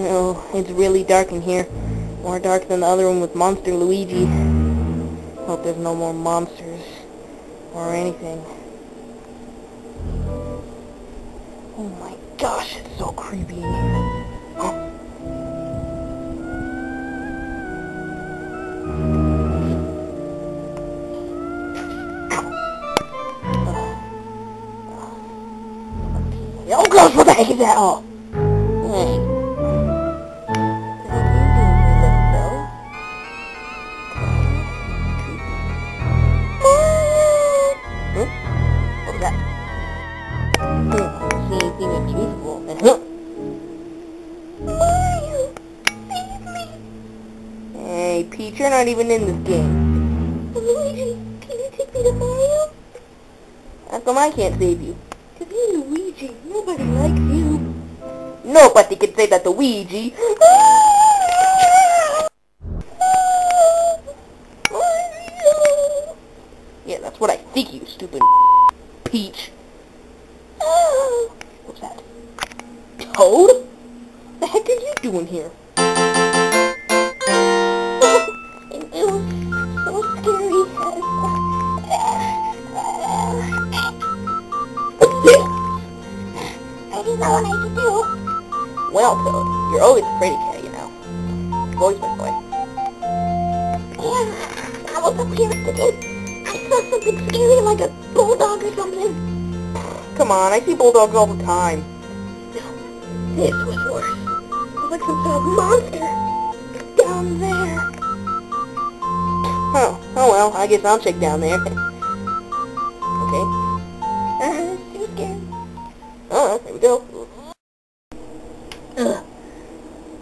Oh, it's really dark in here. More dark than the other one with Monster Luigi. Hope there's no more monsters. Or anything. Oh my gosh, it's so creepy in here. Oh, oh gosh, what the heck is that? Oh. Peach, you're not even in this game. Luigi, can you take me to Mario? How come I can't save you? Because you're Luigi. Nobody likes you. Nobody can say that to Luigi. Yeah, that's what I think, you stupid Peach. What's that? Toad? What the heck are you doing here? Toad, you're always pretty cat, you know. You've always been boy. Yeah, I was up here today. I saw something scary like a bulldog or something. Come on, I see bulldogs all the time. No, This was worse. It was like some sort of monster. Down there. Oh, oh well, I guess I'll check down there. Okay. Uh, too scared. Oh, here we go. Ugh.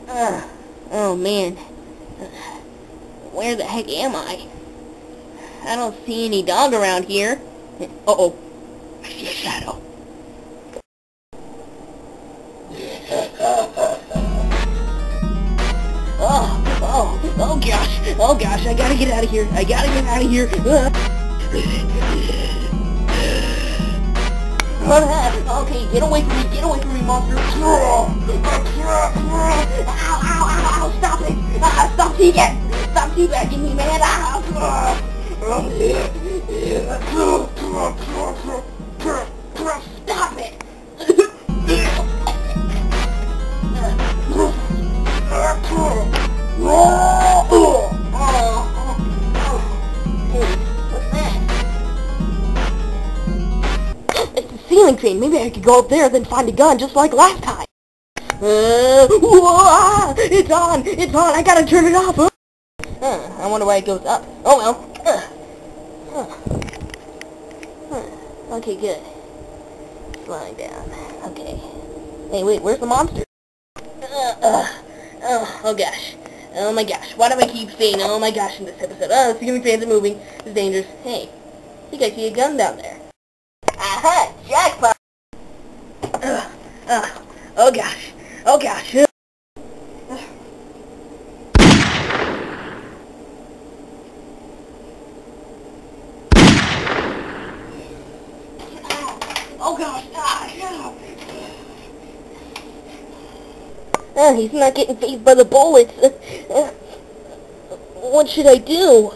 Ugh. Oh man. Where the heck am I? I don't see any dog around here. Uh-oh. I see a shadow. Oh, oh, oh gosh, oh gosh, I gotta get out of here, I gotta get out of here. Ah. okay, get away from me, get away from me, monster. Ow, ow, ow, ow, stop it. Ah, stop teabagging. Stop teabagging me, man. Ah. Ceiling fan. Maybe I could go up there, then find a gun, just like last time. Uh, whoa, it's on! It's on! I gotta turn it off! Huh? Huh, I wonder why it goes up. Oh well. Uh, huh. Huh. Okay, good. Slowing down. Okay. Hey, wait, where's the monster? Uh, uh, oh, oh gosh. Oh my gosh. Why do I keep saying oh my gosh in this episode? Oh, the ceiling fans are moving. It's dangerous. Hey, I think I see a gun down there. Jackpot! Ugh, ugh, oh gosh. Oh gosh. Oh gosh. Ah, no. Uh, he's not getting phased by the bullets. Uh, what should I do?